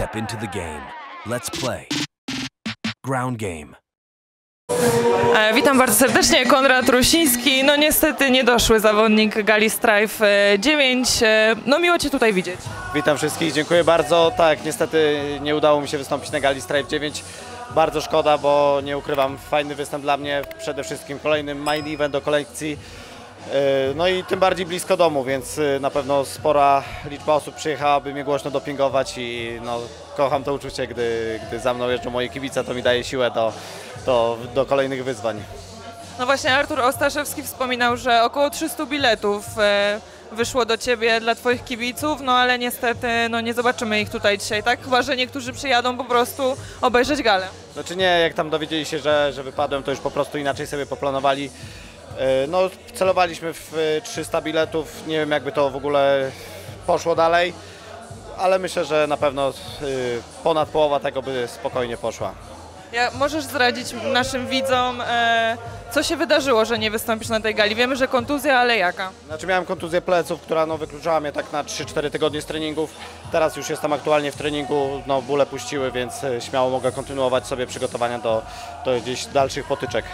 step into the game. Let's play. Ground game. E, Witam bardzo serdecznie, Konrad Rusiński. No niestety niedoszły zawodnik Gali Strife e, 9. E, No miło Cię tutaj widzieć. Witam wszystkich, dziękuję bardzo. Tak, niestety nie udało mi się wystąpić na Gali Stripe 9. Bardzo szkoda, bo nie ukrywam, fajny występ dla mnie. Przede wszystkim kolejny main event do kolekcji. Yy, No i tym bardziej blisko domu, więc yy, na pewno spora liczba osób przyjechałaby mnie głośno dopingować i no, kocham to uczucie, gdy, gdy za mną jeżdżą moje kibice, to mi daje siłę do, do, do kolejnych wyzwań. No właśnie Artur Ostaszewski wspominał, że około 300 biletów e, wyszło do Ciebie dla Twoich kibiców, no ale niestety no nie zobaczymy ich tutaj dzisiaj, tak? Chyba, że niektórzy przyjadą po prostu obejrzeć galę. Znaczy nie, jak tam dowiedzieli się, że, że wypadłem, to już po prostu inaczej sobie poplanowali. Yy, No, celowaliśmy w y, 300 biletów, nie wiem jakby to w ogóle poszło dalej, ale myślę, że na pewno y, ponad połowa tego by spokojnie poszła. Ja, możesz zdradzić naszym widzom, e, co się wydarzyło, że nie wystąpisz na tej gali? Wiemy, że kontuzja, ale jaka? Znaczy miałem kontuzję pleców, która no, wykluczała mnie tak na 3-4 tygodnie z treningów. Teraz już jestem aktualnie w treningu, no bóle puściły, więc śmiało mogę kontynuować sobie przygotowania do, do gdzieś dalszych potyczek.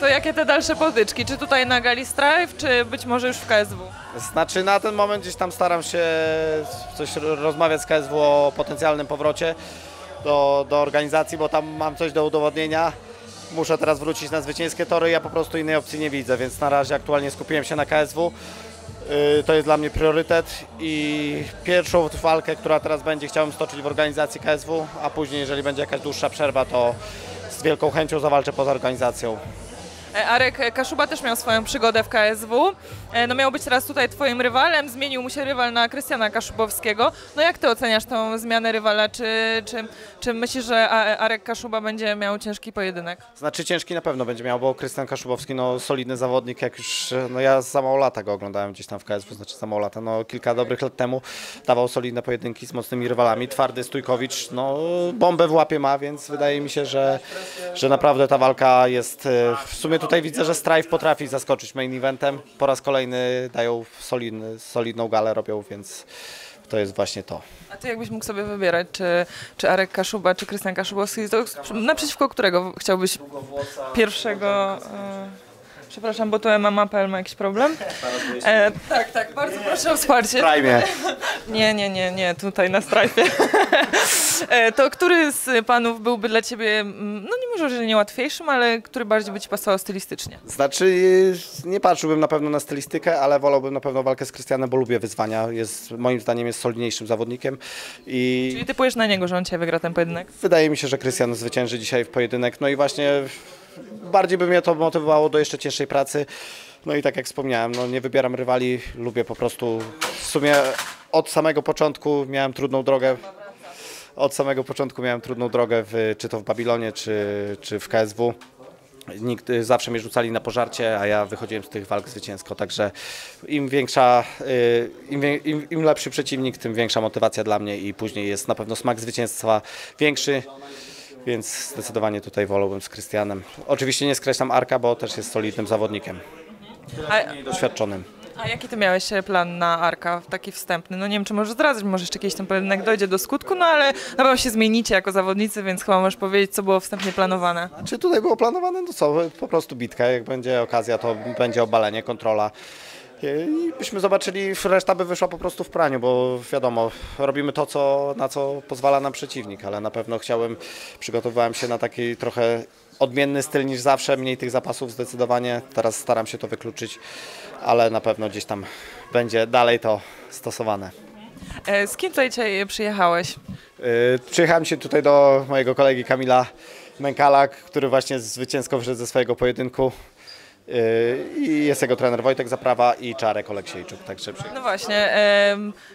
To jakie te dalsze potyczki? Czy tutaj na gali Strife, czy być może już w KSW? Znaczy na ten moment gdzieś tam staram się coś ro- rozmawiać z KSW o potencjalnym powrocie do, do organizacji, bo tam mam coś do udowodnienia. Muszę teraz wrócić na zwycięskie tory, ja po prostu innej opcji nie widzę, więc na razie aktualnie skupiłem się na KSW. Yy, To jest dla mnie priorytet i pierwszą walkę, która teraz będzie, chciałem stoczyć w organizacji KSW, a później, jeżeli będzie jakaś dłuższa przerwa, to z wielką chęcią zawalczę poza organizacją. E, Arek Kaszuba też miał swoją przygodę w KSW. E, No miał być teraz tutaj twoim rywalem, zmienił mu się rywal na Krystiana Kaszubowskiego. No jak ty oceniasz tą zmianę rywala? Czy, czy, czy myślisz, że Arek Kaszuba będzie miał ciężki pojedynek? Znaczy ciężki na pewno będzie miał, bo Krystian Kaszubowski, no solidny zawodnik, jak już, no ja za mało lata go oglądałem gdzieś tam w KSW, znaczy za mało lata, no kilka dobrych lat temu dawał solidne pojedynki z mocnymi rywalami, twardy Stójkowicz, no bombę w łapie ma, więc wydaje mi się, że, że naprawdę ta walka jest, e, w sumie tutaj widzę, że Strife potrafi zaskoczyć main eventem, po raz kolejny dają solidny, solidną galę robią, więc to jest właśnie to. A ty jakbyś mógł sobie wybierać, czy, czy Arek Kaszuba, czy Krystian Kaszubowski, to naprzeciwko którego chciałbyś pierwszego... E, przepraszam, bo to MMA.pl ma jakiś problem? E, tak, tak, bardzo proszę o wsparcie. Prime. Nie, nie, nie, nie, tutaj na strajfie. E, to który z panów byłby dla ciebie, mm, no nie może, że nie łatwiejszym, ale który bardziej by ci pasował stylistycznie? Znaczy, nie patrzyłbym na pewno na stylistykę, ale wolałbym na pewno walkę z Krystianem, bo lubię wyzwania. Jest, moim zdaniem jest solidniejszym zawodnikiem i Czyli typujesz na niego, że on cię wygra ten pojedynek? wydaje mi się, że Krystian zwycięży dzisiaj w pojedynek. No i właśnie bardziej by mnie to motywowało do jeszcze cięższej pracy. No i tak jak wspomniałem, no nie wybieram rywali, lubię po prostu w sumie od samego początku miałem trudną drogę. Od samego początku miałem trudną drogę, w, czy to w Babilonie, czy, czy w KSW. Nikt, zawsze mnie rzucali na pożarcie, a ja wychodziłem z tych walk zwycięsko, także im większa, y, im, im, im lepszy przeciwnik, tym większa motywacja dla mnie i później jest na pewno smak zwycięstwa większy, więc zdecydowanie tutaj wolałbym z Krystianem. Oczywiście nie skreślam Arka, bo też jest solidnym zawodnikiem, doświadczonym. A jaki ty miałeś e, plan na Arka, taki wstępny? No nie wiem, czy możesz zdradzać, może jeszcze kiedyś ten pojedynek dojdzie do skutku, no ale na pewno się zmienicie jako zawodnicy, więc chyba możesz powiedzieć, co było wstępnie planowane. Czy tutaj było planowane? No co, po prostu bitka, jak będzie okazja, to będzie obalenie, kontrola. I byśmy zobaczyli, reszta by wyszła po prostu w praniu, bo wiadomo, robimy to, co, na co pozwala nam przeciwnik, ale na pewno chciałem, przygotowywałem się na taki trochę odmienny styl niż zawsze, mniej tych zapasów zdecydowanie, teraz staram się to wykluczyć, ale na pewno gdzieś tam będzie dalej to stosowane. E, Z kim tutaj dzisiaj przyjechałeś? Yy, Przyjechałem się tutaj do mojego kolegi Kamila Mękala, który właśnie zwycięsko wyszedł ze swojego pojedynku. Yy, I jest jego trener Wojtek Zaprawa i Czarek Oleksiejczuk. Także przy... No właśnie,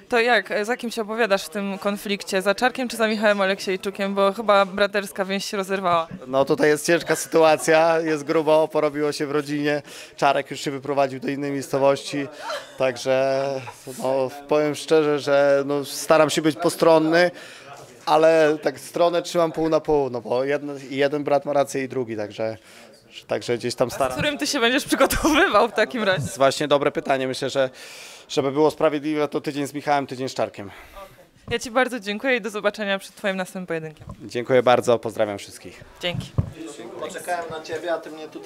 to jak, za kim się opowiadasz w tym konflikcie? Za Czarkiem czy za Michałem Aleksiejczukiem? Bo chyba braterska więź się rozerwała. No tutaj jest ciężka sytuacja, jest grubo, porobiło się w rodzinie. Czarek już się wyprowadził do innej miejscowości. Także no, powiem szczerze, że no, staram się być postronny. Ale tak stronę trzymam pół na pół, no bo jeden, jeden brat ma rację i drugi, także, także gdzieś tam Z staram. którym ty się będziesz przygotowywał w takim razie? jest właśnie dobre pytanie. Myślę, że żeby było sprawiedliwe, to tydzień z Michałem, tydzień z Czarkiem. Ja Ci bardzo dziękuję i do zobaczenia przed Twoim następnym pojedynkiem. Dziękuję bardzo, pozdrawiam wszystkich. Dzięki. Poczekałem na ciebie, a ty mnie tutaj